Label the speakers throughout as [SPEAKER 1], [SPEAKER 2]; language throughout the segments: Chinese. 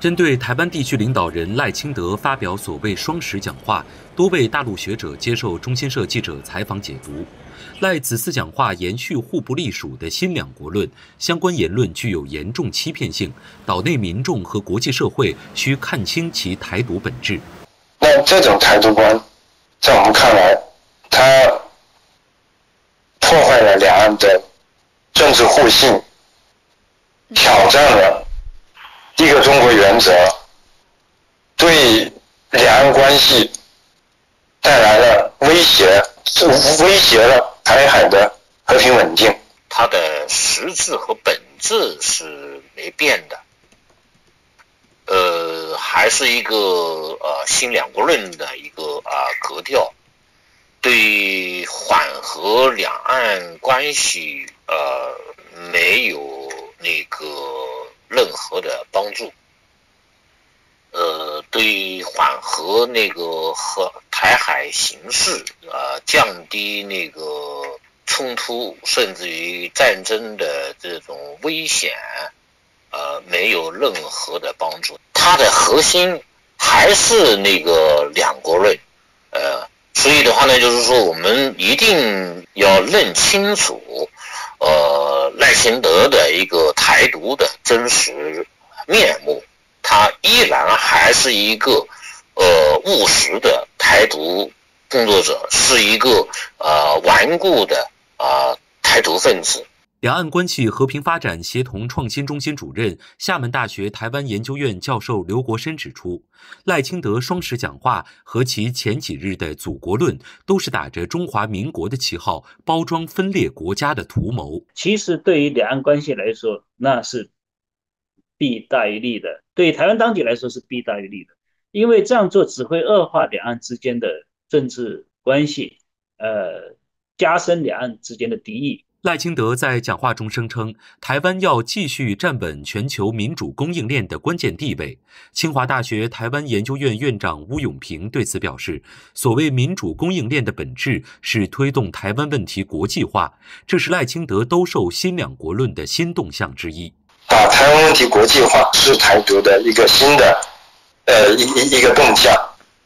[SPEAKER 1] 针对台湾地区领导人赖清德发表所谓“双十”讲话，多位大陆学者接受中新社记者采访解读。赖此次讲话延续互不隶属的新两国论，相关言论具有严重欺骗性，岛内民众和国际社会需看清其台独本质。
[SPEAKER 2] 那这种台独观，在我们看来，它破坏了两岸的政治互信，挑战了一个中国原则，对两岸关系带来了威胁，是威胁了。台海的和平稳定，
[SPEAKER 3] 它的实质和本质是没变的，呃，还是一个呃新两国论的一个啊格调，对缓和两岸关系呃没有那个任何的帮助，呃，对缓和那个和台海形势啊降低那个。冲突甚至于战争的这种危险，呃，没有任何的帮助。它的核心还是那个两国论，呃，所以的话呢，就是说我们一定要认清楚，呃，赖清德的一个台独的真实面目，他依然还是一个呃务实的台独工作者，是一个呃顽固的。啊，台独分子。
[SPEAKER 1] 两岸关系和平发展协同创新中心主任、厦门大学台湾研究院教授刘国深指出，赖清德双十讲话和其前几日的祖国论，都是打着中华民国的旗号，包装分裂国家的图谋。
[SPEAKER 4] 其实，对于两岸关系来说，那是弊大于利的；对台湾当局来说，是弊大于利的。因为这样做只会恶化两岸之间的政治关系。呃。加深两岸之间的敌意。
[SPEAKER 1] 赖清德在讲话中声称，台湾要继续站稳全球民主供应链的关键地位。清华大学台湾研究院院长吴永平对此表示：“所谓民主供应链的本质是推动台湾问题国际化，这是赖清德兜售新两国论的新动向之一。
[SPEAKER 2] 把台湾问题国际化是台独的一个新的，呃，一一一个动向。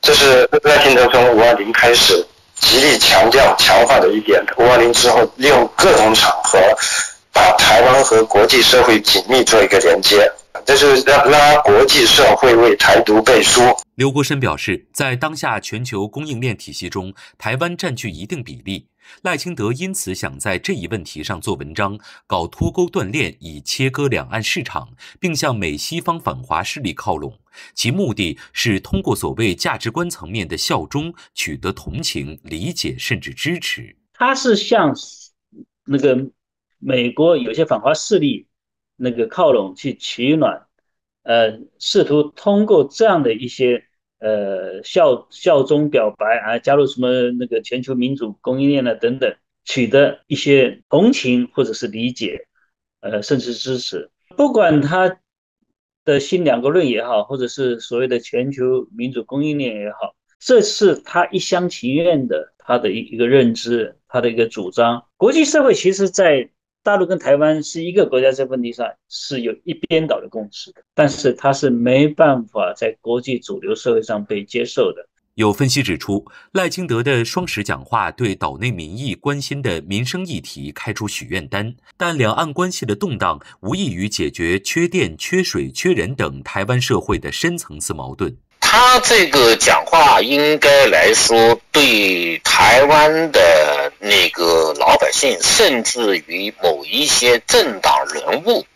[SPEAKER 2] 这是赖清德从五二零开始。”极力强调、强化的一点，五二零之后，利用各种场合，把台湾和国际社会紧密做一个连接，这是让拉国际社会为台独背书。
[SPEAKER 1] 刘国深表示，在当下全球供应链体系中，台湾占据一定比例。赖清德因此想在这一问题上做文章，搞脱钩断链，以切割两岸市场，并向美西方反华势力靠拢。其目的是通过所谓价值观层面的效忠，取得同情、理解甚至支持。
[SPEAKER 4] 他是向那个美国有些反华势力那个靠拢去取暖，呃，试图通过这样的一些。呃，效效忠表白啊，加入什么那个全球民主供应链呢？等等，取得一些同情或者是理解，呃，甚至支持。不管他的新两个论也好，或者是所谓的全球民主供应链也好，这是他一厢情愿的他的一一个认知，他的一个主张。国际社会其实，在大陆跟台湾是一个国家，这问题上是有一边倒的共识的，但是它是没办法在国际主流社会上被接受的。
[SPEAKER 1] 有分析指出，赖清德的双十讲话对岛内民意关心的民生议题开出许愿单，但两岸关系的动荡无异于解决缺电、缺水、缺人等台湾社会的深层次矛盾。
[SPEAKER 3] 他这个讲话应该来说，对台湾的那个老百姓，甚至于某一些政党人物，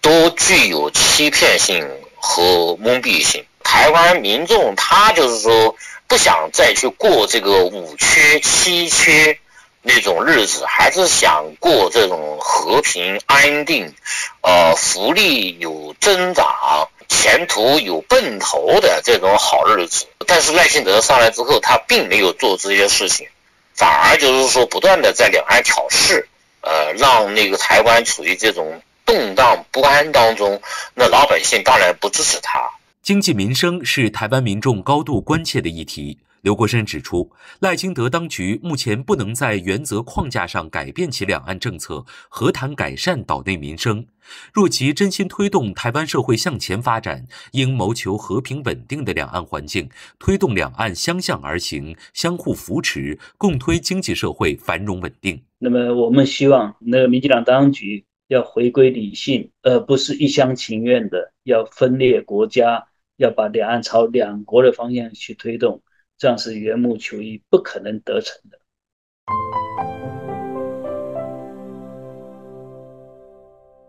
[SPEAKER 3] 都具有欺骗性和蒙蔽性。台湾民众他就是说，不想再去过这个五缺七缺那种日子，还是想过这种和平安定，呃，福利有增长。前途有奔头的这种好日子，但是赖清德上来之后，他并没有做这些事情，反而就是说不断的在两岸挑事，呃，让那个台湾处于这种动荡不安当中。那老百姓当然不支持他。
[SPEAKER 1] 经济民生是台湾民众高度关切的议题。刘国山指出，赖清德当局目前不能在原则框架上改变其两岸政策，何谈改善岛内民生？若其真心推动台湾社会向前发展，应谋求和平稳定的两岸环境，推动两岸相向而行，相互扶持，共推经济社会繁荣稳定。
[SPEAKER 4] 那么，我们希望那个民进党当局要回归理性，而不是一厢情愿的要分裂国家，要把两岸朝两国的方向去推动。这样是缘木求鱼，不可能得逞的。